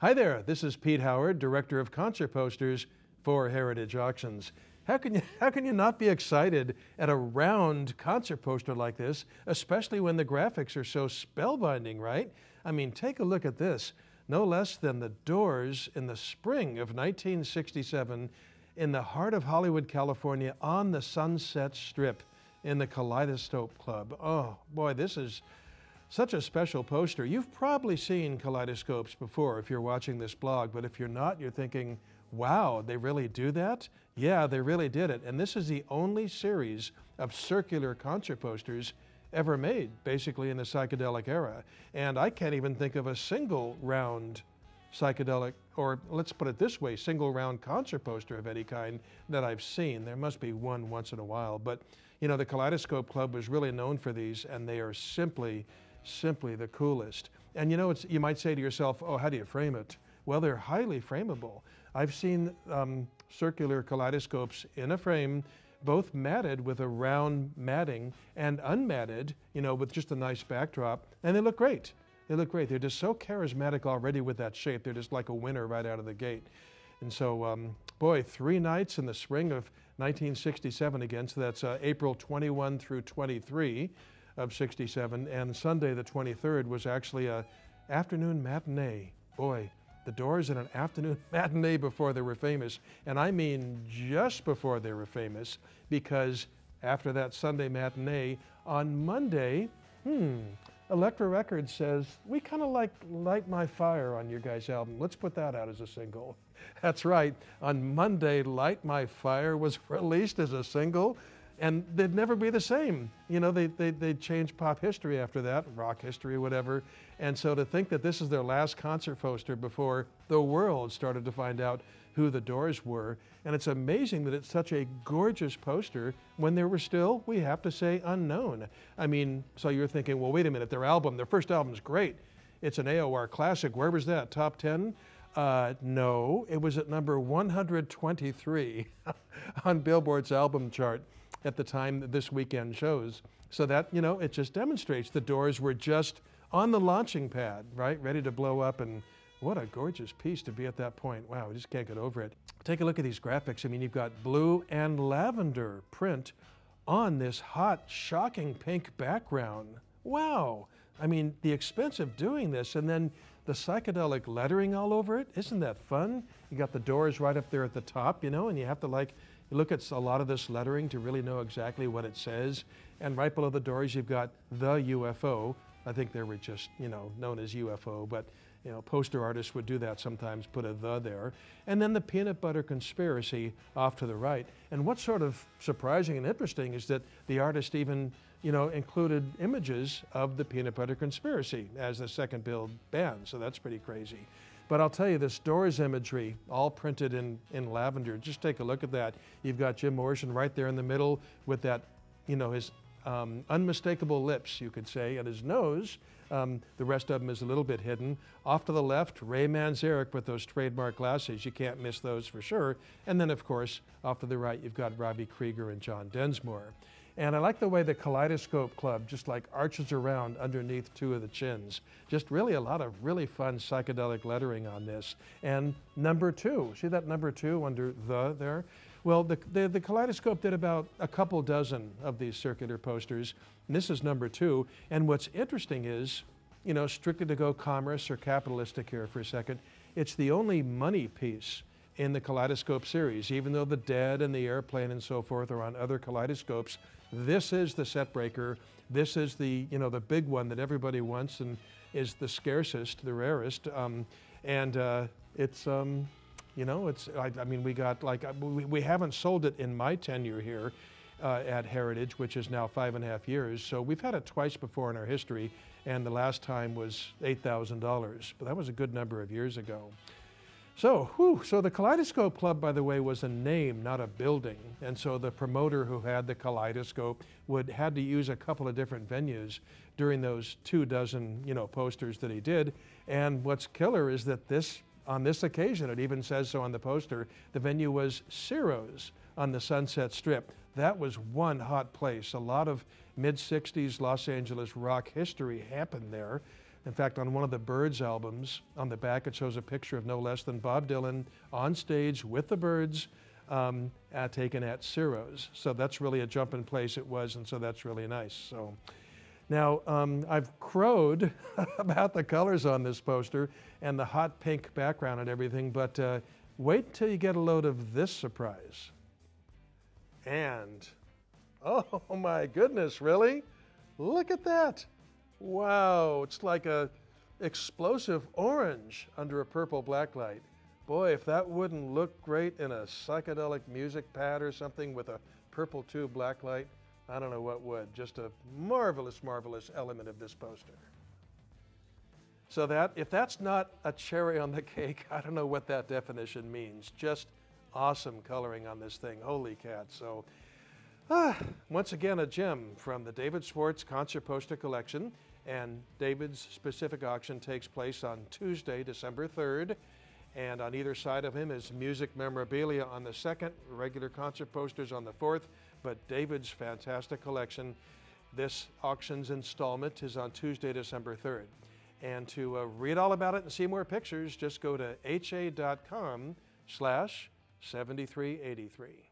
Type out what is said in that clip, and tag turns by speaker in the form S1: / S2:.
S1: Hi there, this is Pete Howard, Director of Concert Posters for Heritage Auctions. How can, you, how can you not be excited at a round concert poster like this, especially when the graphics are so spellbinding, right? I mean, take a look at this. No less than the Doors in the spring of 1967 in the heart of Hollywood, California, on the Sunset Strip in the Kaleidoscope Club. Oh, boy, this is such a special poster. You've probably seen kaleidoscopes before if you're watching this blog, but if you're not, you're thinking, wow, they really do that? Yeah, they really did it. And this is the only series of circular concert posters ever made, basically in the psychedelic era. And I can't even think of a single round psychedelic, or let's put it this way, single round concert poster of any kind that I've seen. There must be one once in a while. But, you know, the Kaleidoscope Club was really known for these, and they are simply simply the coolest. And you know, it's you might say to yourself, oh, how do you frame it? Well, they're highly frameable. I've seen um, circular kaleidoscopes in a frame, both matted with a round matting and unmatted, you know, with just a nice backdrop, and they look great. They look great. They're just so charismatic already with that shape. They're just like a winner right out of the gate. And so, um, boy, three nights in the spring of 1967 again, so that's uh, April 21 through 23 of 67, and Sunday the 23rd was actually a afternoon matinee. Boy, the Doors in an afternoon matinee before they were famous, and I mean just before they were famous, because after that Sunday matinee, on Monday, hmm, Elektra Records says, we kind of like Light My Fire on your guys' album. Let's put that out as a single. That's right. On Monday, Light My Fire was released as a single and they'd never be the same. You know, they, they, they changed pop history after that, rock history, whatever. And so to think that this is their last concert poster before the world started to find out who the Doors were. And it's amazing that it's such a gorgeous poster when they were still, we have to say, unknown. I mean, so you're thinking, well, wait a minute, their album, their first album is great. It's an AOR classic. Where was that? Top 10? Uh, no, it was at number 123 on Billboard's album chart at the time that this weekend shows. So that, you know, it just demonstrates the doors were just on the launching pad, right? Ready to blow up. And what a gorgeous piece to be at that point. Wow, I just can't get over it. Take a look at these graphics. I mean, you've got blue and lavender print on this hot, shocking pink background. Wow. I mean, the expense of doing this and then the psychedelic lettering all over it. Isn't that fun? You got the doors right up there at the top, you know, and you have to like you look at a lot of this lettering to really know exactly what it says. And right below the doors, you've got the UFO. I think they were just, you know, known as UFO, but you know, poster artists would do that sometimes, put a the there. And then the peanut butter conspiracy off to the right. And what's sort of surprising and interesting is that the artist even, you know, included images of the peanut butter conspiracy as the second billed band. So that's pretty crazy. But I'll tell you, this Doors imagery, all printed in, in lavender, just take a look at that. You've got Jim Morrison right there in the middle with that, you know, his um, unmistakable lips, you could say, and his nose. Um, the rest of them is a little bit hidden. Off to the left, Ray Manzarek with those trademark glasses. You can't miss those for sure. And then, of course, off to the right, you've got Robbie Krieger and John Densmore. And I like the way the Kaleidoscope Club just like arches around underneath two of the chins. Just really a lot of really fun psychedelic lettering on this. And number two, see that number two under the there? Well, the, the, the, Kaleidoscope did about a couple dozen of these circular posters, and this is number two. And what's interesting is, you know, strictly to go commerce or capitalistic here for a second, it's the only money piece in the Kaleidoscope series, even though the Dead and the Airplane and so forth are on other kaleidoscopes. This is the set breaker. This is the, you know, the big one that everybody wants and is the scarcest, the rarest. Um, and uh, it's, um, you know, it's, I, I, mean, we got like, uh, we, we haven't sold it in my tenure here uh, at Heritage, which is now five and a half years. So we've had it twice before in our history, and the last time was $8,000. But that was a good number of years ago. So, whew, so the Kaleidoscope Club, by the way, was a name, not a building. And so the promoter who had the Kaleidoscope would had to use a couple of different venues during those two dozen, you know, posters that he did. And what's killer is that this, on this occasion, it even says so on the poster, the venue was Ciro's on the Sunset Strip. That was one hot place. A lot of mid 60s Los Angeles rock history happened there. In fact, on one of the Byrds albums, on the back it shows a picture of no less than Bob Dylan on stage with the Byrds um, uh, taken at Ciro's. So that's really a jump in place it was, and so that's really nice. So now um, I've crowed about the colors on this poster and the hot pink background and everything, but uh, wait till you get a load of this surprise. And oh my goodness, really? Look at that. Wow, it's like a explosive orange under a purple blacklight. Boy, if that wouldn't look great in a psychedelic music pad or something with a purple tube blacklight, I don't know what would. Just a marvelous, marvelous element of this poster. So that, if that's not a cherry on the cake, I don't know what that definition means. Just awesome coloring on this thing. Holy cat. So, ah, once again, a gem from the David Schwartz Concert Poster Collection. And David's specific auction takes place on Tuesday, December 3rd. And on either side of him is music memorabilia on the second, regular concert posters on the fourth, but David's fantastic collection. This auction's installment is on Tuesday, December 3rd. And to uh, read all about it and see more pictures, just go to ha.com slash 7383.